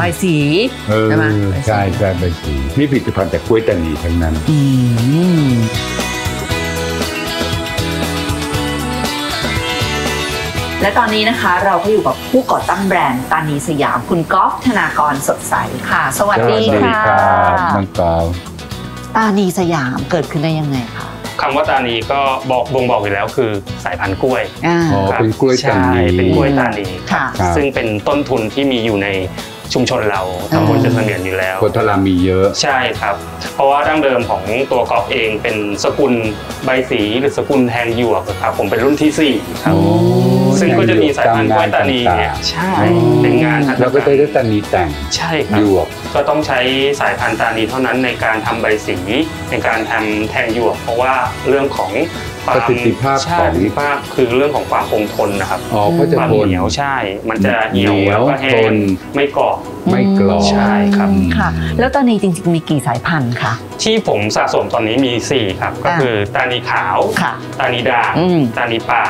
ใบสีเออใช่ไหมใช่ใช่ใบสีนี่ผลิตภัณฑ์จากกล้วยตานีทั้งนั้น อืมและตอนนี้นะคะเราก็อยู่กับผู้ก่อตั้งแบรนด์ตานีสยามคุณก๊อฟธนากรสดใสค่ะ สวัสดีสวัสดีค่ะครับน้องกอล์ฟตานีสยามเกิดขึ้นได้ยังไงคะคำว่าตานีก็บอกบ่งบอกอยู่แล้วคือสายพันธุ์กล้วยอ่าอ๋อครับเป็นกล้วยตานีใช่เป็นกล้วยตานีค่ะครับซึ่งเป็นต้นทุนที่มีอยู่ใน ชุมชนเราตำบลจันทเสมียนอยู่แล้วโพธารามมีเยอะใช่ครับ เพราะว่าดั้งเดิมของตัวกอล์ฟเองเป็นสกุลใบสีหรือสกุลแทงหยวกครับผมเป็นรุ่นที่สี่ครับโอ้ซึ่งก็จะมีสายพันธุ์กล้วยตานีตามงานเนี่ยใช่อ๋อเป็นงานหัตถแล้วก็กรรได้มตานีแต่งใช่คหรับยวกก็ต้องใช้สายพันธุ์ตานีเท่านั้นในการทำใบสีในการทำแทงหยวก เพราะว่าเรื่องของความ ประสิทธิภาพใช่ของประสิทธิภาพคือเรื่องของความคงทนนะครับอ๋อเขาจะความทนเหนียวใช่ มันจะเหี่ยวเหนียวแล้วก็แห้ทงนไม่กรอบไม่กรอบใช่ครับค่ะ แล้วตานีจริงๆมีกี่สายพันธุ์คะที่ผมสะสมตอนนี้มี 4 ครับ ก็อ่าคือตานีขาวค่ะตานีด่างอืมตานีป่า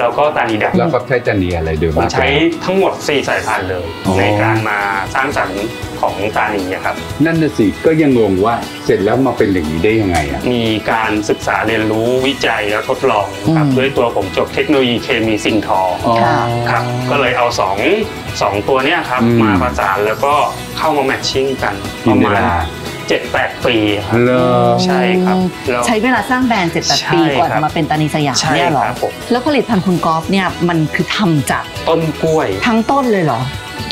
แล้วก็ตานีดำแล้วก็ใช้ตานีอะไรโดยผมมากใช้ทั้งหมด 4 สายพันธุ์เลยอ๋อในการมาสร้างสรรค์ของตานีอะครับ นั่นน่ะสิก็ยังงงว่าเสร็จแล้วมาเป็นอย่างนี้ได้ยังไงอะมีการศึกษาเรียนรู้วิจัยและทดลองครับอืมด้วยตัวผมจบเทคโนโลยีเคมีสิ่งทออ๋อค่ะครับก็เลยเอาสองสองตัวเนี้ยครับอืมมาประสานแล้วก็เข้ามาแมทชิ่งกันปกินระเวมาณ ลาเจ็ดแปดปีครับเลอใช่ครับแล้ว ใช้เวลาสร้างแบรนด์เจ็ดแปดใช่ปีกว่าครัจะบมาเป็นตานีสยามใช่เนี่ยเหรอ ครับผม แล้วผลิตภัณฑ์คุณกอล์ฟเนี่ยมันคือทำจากต้นกล้วย ทั้งต้นเลยเหรอ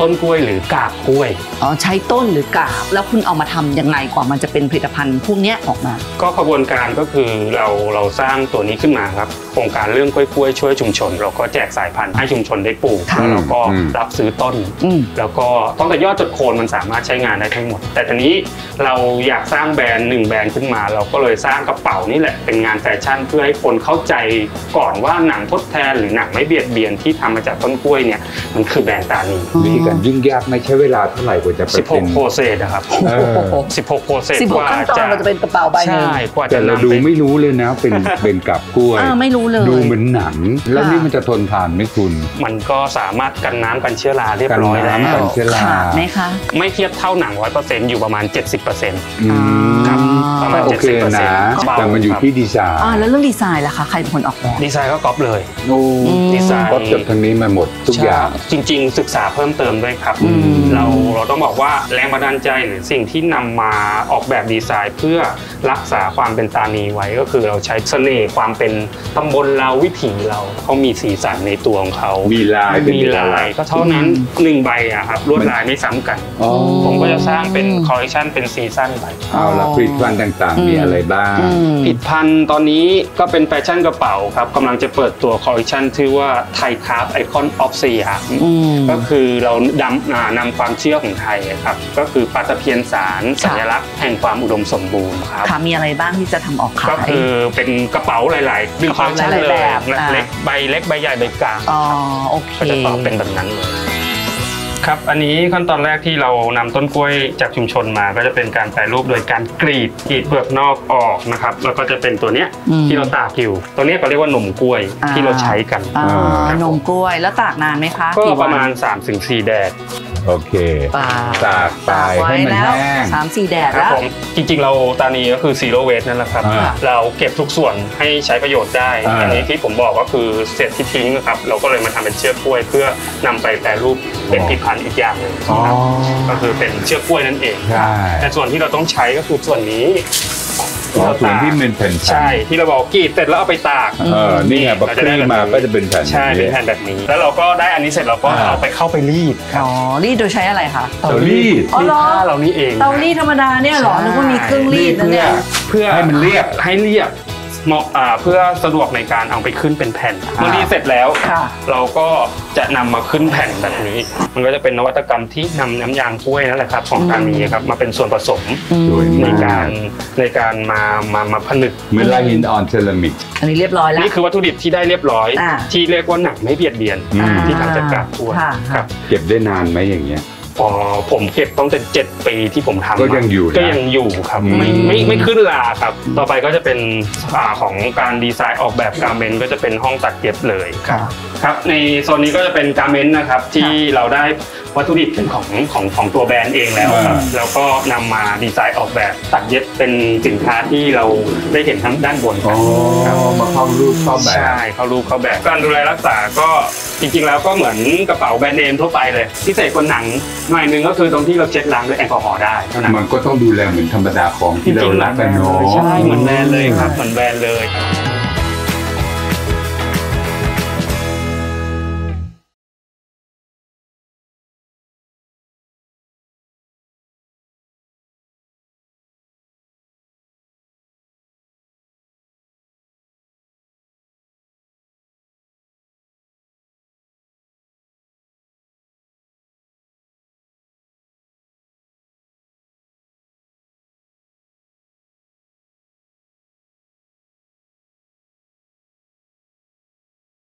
ต้นกล้วยหรือกาบกล้วย อ๋อใช้ต้นหรือกาบ แล้วคุณเอามาทำยังไงกว่ามันจะเป็นผลิตภัณฑ์พวกเนี้ยออกมา ก็ขบวนการก็คือเราเราสร้างตัวนี้ขึ้นมาครับโครงการเรื่องกล้วยกล้วยช่วยชุมชน เราก็แจกสายพันธุ์ให้ชุมชนได้ปลูกค่ะแล้วเราก็อืมรับซื้อต้น อืม แล้วก็ตั้งแต่ยอดจดโคนมันสามารถใช้งานได้ทั้งหมด แต่ตอนนี้เราอยากสร้างแบรนด์หนึ่งแบรนด์ขึ้นมา เราก็เลยสร้างกระเป๋านี่แหละเป็นงานแฟชั่นเพื่อให้คนเข้าใจก่อนว่าหนังทดแทนหรือหนังไม่เบียดเบียนที่ทำมาจากต้นกล้วยเนี่ยมันคือแบรนด์ตานีอ๋อวิธีการยุ่งยากไม่ใช้เวลาเท่าไหร่กว่าจะเป็น16โปรเซสนะครับเออ16 process สิบหกขั้นตอนมันจะเป็นกระเป๋าใบหนึ่งใช่กว่าแต่จะเรานำดูไปไม่รู้เลยนะเป็นเป็นกาบกล้วยอ่าไม่รู้เลยดูเหมือนหนัง แล้วค่ะนี่มันจะทนทานไหมคุณ มันก็สามารถกันน้ำกันเชื้อราเรียบกันร้อยแล้วน้ำกันเชื้อราขาดไหมคะไม่เทียบเท่าหนัง100%อยู่ประมาณ 70%อืมครับประมาณโอเคนะ70%แต่มันอยู่ที่ดีไซน์อ่าแล้วเรื่องดีไซน์ล่ะคะใครเป็นคนออกแบบดีไซน์ก็ก๊อปเลยโอ้อืมดีไซน์ก็จบทางนี้มาหมดทุกอย่างใช่จริง ๆ ศึกษาเพิ่มเติมด้วยครับอืมเราเราต้องบอกว่าแรงบันดาลใจหรือสิ่งที่นำมาออกแบบดีไซน์ เพื่อรักษาความเป็นตานีไว้ก็คือเราใช้เสน่ห์ความเป็นตำบลเราวิถีเราเขามีสีสันในตัวของเขามีลายเป็นมีลายก็เท่านั้นอืมหนึ่งใบอะครับลวดลายไม่ซ้ำกันอ๋อผมก็จะสร้างเป็นคอลเลคชันเป็นซีซั่นไปเอาละผลิตภัณฑ์ต่างๆ มีอะไรบ้างอืมผลิตภัณฑ์ตอนนี้ก็เป็นแฟชั่นกระเป๋าครับกำลังจะเปิดตัวคอลเลคชันชื่อว่าThai Craft Icon of Siam อืมก็คือเราดำอ่านำความเชื่อของไทยอะครับก็คือปลาตะเพียนสารสัญลักษณ์แห่งความอุดมสมบูรณ์ครับค่ะมีอะไรบ้างที่จะทำออกขายก็คือเป็นกระเป๋าหลายๆดึงคอลเลคชันหลายๆเลยแบบอ่าเล็กใบเล็กใบใหญ่ใบกลางอ๋อโอเคก็จะตอบเป็นแบบนั้นเลย ครับ อันนี้ขั้นตอนแรกที่เรานำต้นกล้วยจากชุมชนมา ก็จะเป็นการแปรรูปโดยการกรีดกรีดเปลือกนอกออกนะครับ แล้วก็จะเป็นตัวเนี้ยอืมที่เราตากอยู่ ตัวเนี้ยก็เรียกว่านมกล้วยอ่าที่เราใช้กันอ่าครับนมกล้วยแล้วตากนานไหมคะก็กี่วันระมาณ3-4แดด โอเคตากตากไปตากไว้ให้มันแล้วแห้งสามสี่แดดครับแล้ว ผมจริงๆเราตานีก็คือ zero waste นั่นแหละครับ อ่าเราเก็บทุกส่วนให้ใช้ประโยชน์ได้อ่า อันนี้ที่ผมบอกก็คือเศษที่ทิ้งนะครับเราก็เลยมาทำเป็นเชือกกล้วยเพื่อนำไปแปรรูปเป็นผลิตภัณฑ์อีกอย่างหนึ่งอ๋อครับก็คือเป็นเชือกกล้วยนั่นเอง ใช่ แต่ส่วนที่เราต้องใช้ก็คือส่วนนี้ อ๋อส่วนที่เป็นแผ่นๆใช่ที่เราบอกกรีดเสร็จแล้วเอาไปตากเออนี่ไงพอคลี่มาก็จะเป็นแผ่นใช่เป็นแผ่นแบบนี้ แล้วเราก็ได้อันนี้เสร็จเราก็อ่าเอาไปเข้าไปรีดอ๋อรีดโดยใช้อะไรคะเตารีดอ๋อเหรอผ้าเรานี่เองเตารีดธรรมดาเนี่ยเหรอใช่นึกว่ามีเครื่องรีดนะเนี่ยเพื่อให้มันเรียบให้เรียบ เหมาะอ่าเพื่อสะดวกในการเอาไปขึ้นเป็นแผ่นเมื่อรีดเสร็จแล้ว ค่ะเราก็จะนำมาขึ้นแผ่นแบบนี้ มันก็จะเป็นนวัตกรรมที่นำน้ำยางกล้วยนั่นแหละครับของการมีครับมาเป็นส่วนผสมสวยในมาก การในการมามามาผนึก เหมือนลายหินอ่อนเซรามิก อันนี้เรียบร้อยแล้ว นี่คือวัตถุดิบที่ได้เรียบร้อย อ่าที่เรียกว่าหนักไม่เบียดเบียนอืม ที่ทำจากกาบกล้วยค่ะ ครับ เก็บได้นานไหมอย่างเงี้ย อ๋อผมเก็บตั้งแต่เจ็ดปีที่ผมทำก็ยังอยู่นะก็ยังอยู่ครับไม่อืม ไม่ไม่ขึ้นลาครับ ต่อไปก็จะเป็นอ่าของการดีไซน์ออกแบบการเมนต์ก็จะเป็นห้องตัดเย็บเลยค่ะครับ ในโซนนี้ก็จะเป็นการเมนต์นะครับที่เราได้วัตถุดิบเป็นของของของตัวแบรนด์เองแล้วครับ อ่า แล้วก็นำมาดีไซน์ออกแบบตัดเย็บเป็นสินค้าที่เราได้เห็นทั้งด้านบนคอ๋รัอบมาเข้ารูปเข้าแบบ ใช่เข้ารูปเข้าแบบการดูแลรักษาก็ จริงๆแล้วก็เหมือนกระเป๋าแบรนด์เนมทั่วไปเลยพิเศษกว่าหนังหน่อยหนึงก็คือตรงที่เราเช็ดล้างด้วยแอลกอฮอล์ได้เท่านั้นมันก็ต้องดูแลเหมือนธรรมดาของที่เรารักกันเนาะใช่เหมือนแบรนด์เลยครับเหมือนแบรนด์เลย